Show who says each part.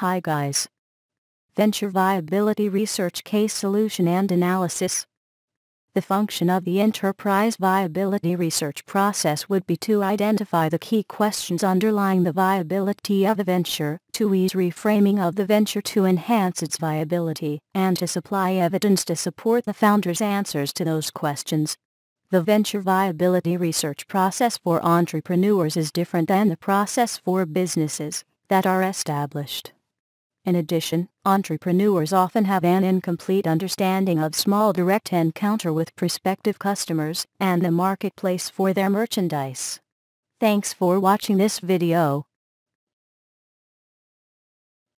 Speaker 1: Hi guys. Venture Viability Research Case Solution and Analysis The function of the enterprise viability research process would be to identify the key questions underlying the viability of a venture, to ease reframing of the venture to enhance its viability, and to supply evidence to support the founder's answers to those questions. The venture viability research process for entrepreneurs is different than the process for businesses that are established. In addition, entrepreneurs often have an incomplete understanding of small direct encounter with prospective customers and the marketplace for their merchandise. Thanks for watching this video.